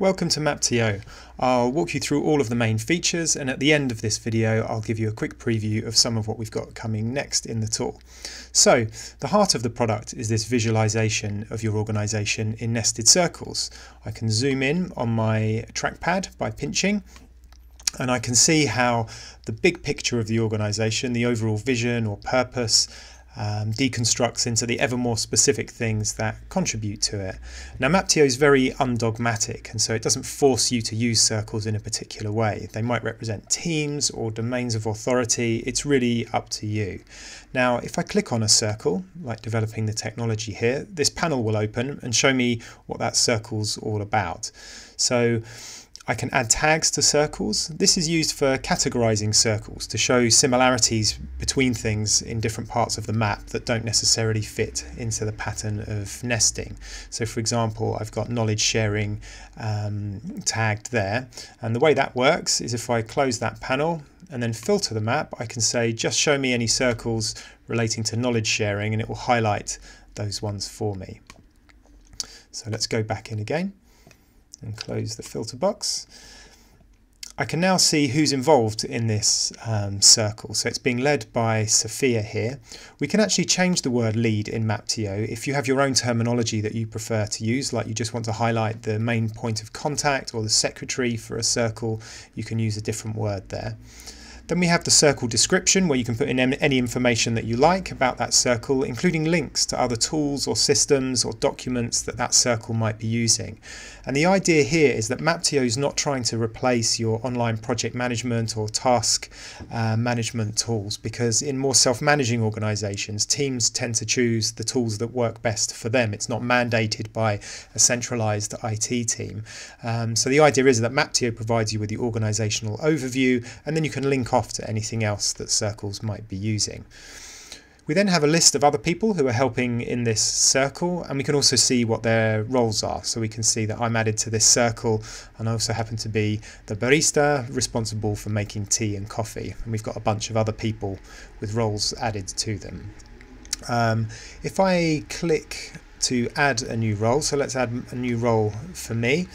Welcome to Maptio. I'll walk you through all of the main features and at the end of this video I'll give you a quick preview of some of what we've got coming next in the tool. So the heart of the product is this visualization of your organization in nested circles. I can zoom in on my trackpad by pinching and I can see how the big picture of the organization, the overall vision or purpose, um, deconstructs into the ever more specific things that contribute to it. Now Maptio is very undogmatic and so it doesn't force you to use circles in a particular way. They might represent teams or domains of authority, it's really up to you. Now if I click on a circle, like developing the technology here, this panel will open and show me what that circle's all about. So I can add tags to circles. This is used for categorizing circles to show similarities between things in different parts of the map that don't necessarily fit into the pattern of nesting. So for example, I've got knowledge sharing um, tagged there. And the way that works is if I close that panel and then filter the map, I can say just show me any circles relating to knowledge sharing and it will highlight those ones for me. So let's go back in again and close the filter box. I can now see who's involved in this um, circle. So it's being led by Sophia here. We can actually change the word lead in Maptio if you have your own terminology that you prefer to use, like you just want to highlight the main point of contact or the secretary for a circle, you can use a different word there. Then we have the circle description where you can put in any information that you like about that circle, including links to other tools or systems or documents that that circle might be using. And the idea here is that Maptio is not trying to replace your online project management or task uh, management tools because in more self-managing organizations, teams tend to choose the tools that work best for them. It's not mandated by a centralized IT team. Um, so the idea is that Maptio provides you with the organizational overview and then you can link off to anything else that circles might be using. We then have a list of other people who are helping in this circle and we can also see what their roles are. So we can see that I'm added to this circle and I also happen to be the barista responsible for making tea and coffee. And we've got a bunch of other people with roles added to them. Um, if I click to add a new role, so let's add a new role for me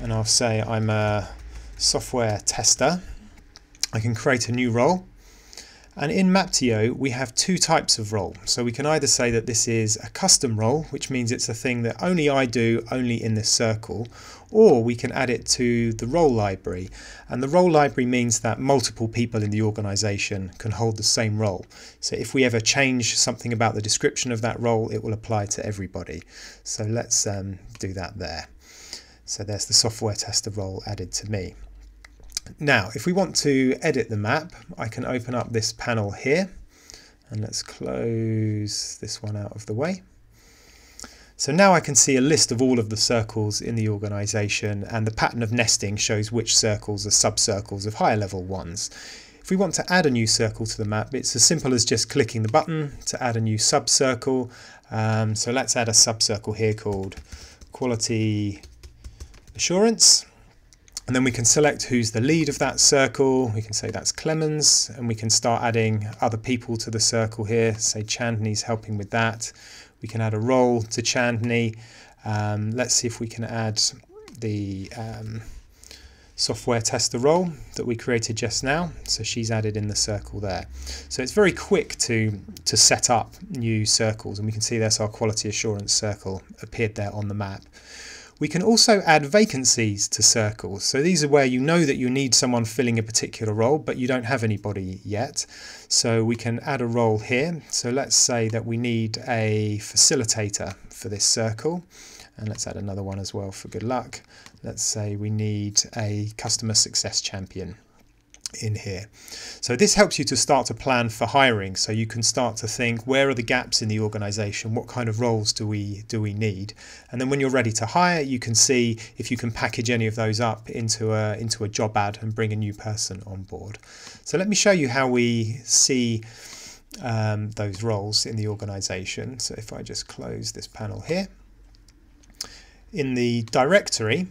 and I'll say I'm a software tester. I can create a new role and in Maptio, we have two types of role. So we can either say that this is a custom role, which means it's a thing that only I do, only in this circle, or we can add it to the role library. And the role library means that multiple people in the organization can hold the same role. So if we ever change something about the description of that role, it will apply to everybody. So let's um, do that there. So there's the software tester role added to me. Now, if we want to edit the map, I can open up this panel here and let's close this one out of the way. So now I can see a list of all of the circles in the organization and the pattern of nesting shows which circles are subcircles of higher level ones. If we want to add a new circle to the map, it's as simple as just clicking the button to add a new subcircle. Um, so let's add a subcircle here called quality assurance. And then we can select who's the lead of that circle. We can say that's Clemens and we can start adding other people to the circle here. Say Chandni's helping with that. We can add a role to Chandni. Um, let's see if we can add the um, software tester role that we created just now. So she's added in the circle there. So it's very quick to, to set up new circles and we can see there's our quality assurance circle appeared there on the map. We can also add vacancies to circles. So these are where you know that you need someone filling a particular role, but you don't have anybody yet. So we can add a role here. So let's say that we need a facilitator for this circle. And let's add another one as well for good luck. Let's say we need a customer success champion in here. So this helps you to start to plan for hiring. So you can start to think where are the gaps in the organization? What kind of roles do we do we need? And then when you're ready to hire, you can see if you can package any of those up into a into a job ad and bring a new person on board. So let me show you how we see um, those roles in the organization. So if I just close this panel here, in the directory,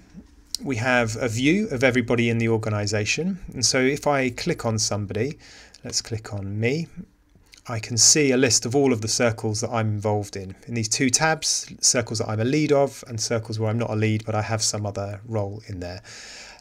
we have a view of everybody in the organization. And so if I click on somebody, let's click on me, I can see a list of all of the circles that I'm involved in. In these two tabs, circles that I'm a lead of and circles where I'm not a lead but I have some other role in there.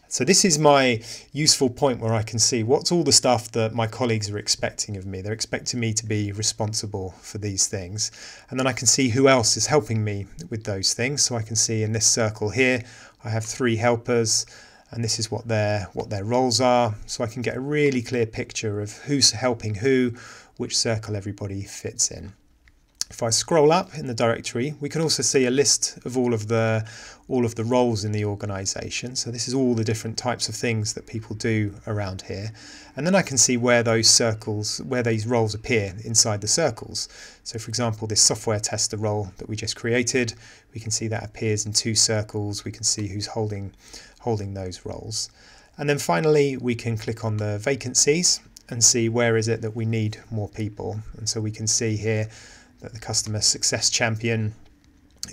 So this is my useful point where I can see what's all the stuff that my colleagues are expecting of me. They're expecting me to be responsible for these things. And then I can see who else is helping me with those things. So I can see in this circle here, I have three helpers and this is what their what their roles are. So I can get a really clear picture of who's helping who, which circle everybody fits in. If I scroll up in the directory, we can also see a list of all of the all of the roles in the organization. So this is all the different types of things that people do around here. And then I can see where those circles, where these roles appear inside the circles. So for example, this software tester role that we just created, we can see that appears in two circles. We can see who's holding, holding those roles. And then finally, we can click on the vacancies and see where is it that we need more people. And so we can see here that the customer success champion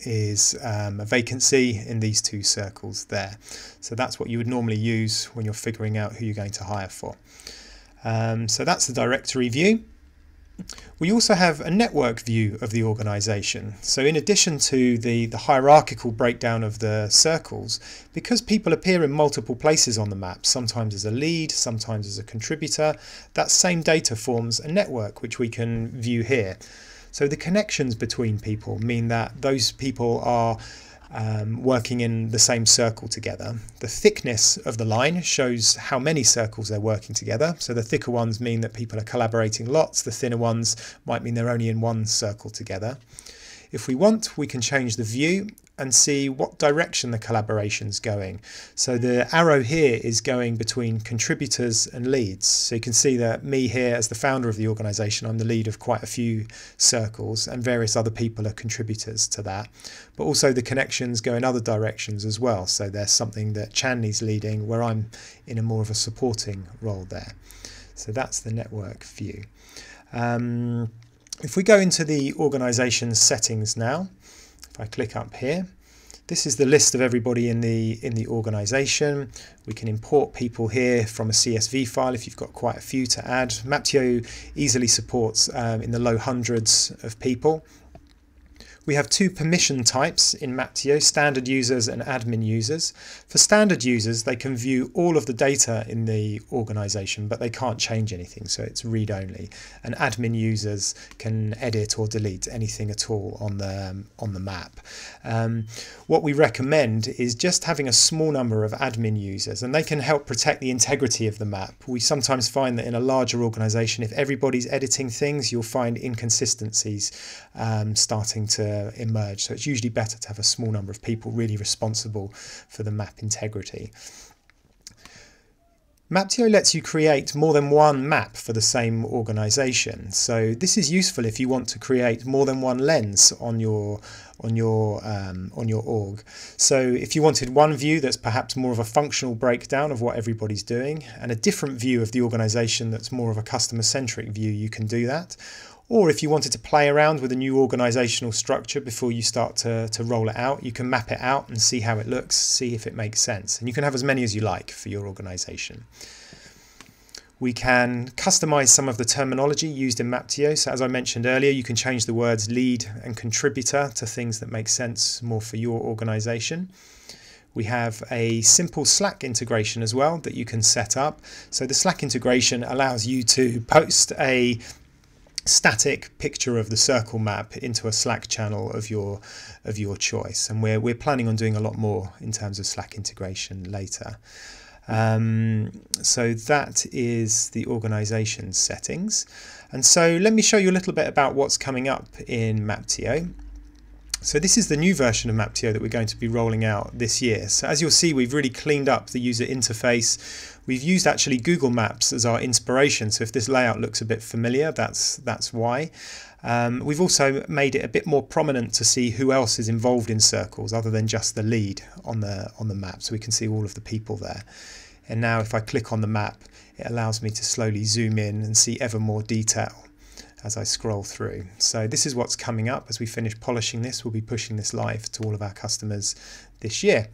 is um, a vacancy in these two circles there. So that's what you would normally use when you're figuring out who you're going to hire for. Um, so that's the directory view. We also have a network view of the organization. So in addition to the, the hierarchical breakdown of the circles, because people appear in multiple places on the map, sometimes as a lead, sometimes as a contributor, that same data forms a network which we can view here. So the connections between people mean that those people are um, working in the same circle together. The thickness of the line shows how many circles they're working together. So the thicker ones mean that people are collaborating lots, the thinner ones might mean they're only in one circle together. If we want, we can change the view and see what direction the collaboration's going. So the arrow here is going between contributors and leads. So you can see that me here as the founder of the organization, I'm the lead of quite a few circles and various other people are contributors to that. But also the connections go in other directions as well. So there's something that Chanley's leading where I'm in a more of a supporting role there. So that's the network view. Um, if we go into the organization settings now, if I click up here, this is the list of everybody in the in the organization. We can import people here from a CSV file if you've got quite a few to add. Maptio easily supports um, in the low hundreds of people. We have two permission types in Maptio, standard users and admin users. For standard users, they can view all of the data in the organization, but they can't change anything, so it's read-only. And admin users can edit or delete anything at all on the, um, on the map. Um, what we recommend is just having a small number of admin users, and they can help protect the integrity of the map. We sometimes find that in a larger organization, if everybody's editing things, you'll find inconsistencies um, starting to emerge. So it's usually better to have a small number of people really responsible for the map integrity. Maptio lets you create more than one map for the same organization. So this is useful if you want to create more than one lens on your on your um, on your org. So if you wanted one view that's perhaps more of a functional breakdown of what everybody's doing and a different view of the organization that's more of a customer centric view, you can do that. Or if you wanted to play around with a new organizational structure before you start to, to roll it out, you can map it out and see how it looks, see if it makes sense. And you can have as many as you like for your organization. We can customize some of the terminology used in Maptio. So as I mentioned earlier, you can change the words lead and contributor to things that make sense more for your organization. We have a simple Slack integration as well that you can set up. So the Slack integration allows you to post a static picture of the circle map into a Slack channel of your of your choice. And we're, we're planning on doing a lot more in terms of Slack integration later. Um, so that is the organization settings. And so let me show you a little bit about what's coming up in Maptio. So this is the new version of Maptio that we're going to be rolling out this year. So as you'll see, we've really cleaned up the user interface. We've used actually Google Maps as our inspiration. So if this layout looks a bit familiar, that's, that's why. Um, we've also made it a bit more prominent to see who else is involved in circles other than just the lead on the, on the map. So we can see all of the people there. And now if I click on the map, it allows me to slowly zoom in and see ever more detail as I scroll through. So this is what's coming up as we finish polishing this. We'll be pushing this live to all of our customers this year.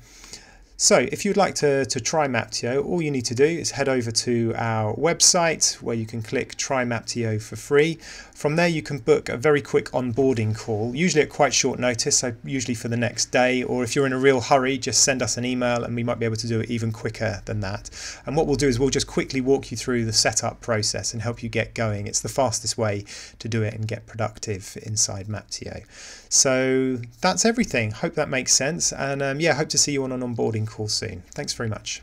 So if you'd like to, to try Maptio, all you need to do is head over to our website where you can click try Maptio for free. From there you can book a very quick onboarding call, usually at quite short notice, so usually for the next day, or if you're in a real hurry, just send us an email and we might be able to do it even quicker than that. And what we'll do is we'll just quickly walk you through the setup process and help you get going. It's the fastest way to do it and get productive inside Maptio. So that's everything. Hope that makes sense. And um, yeah, hope to see you on an onboarding call soon. Thanks very much.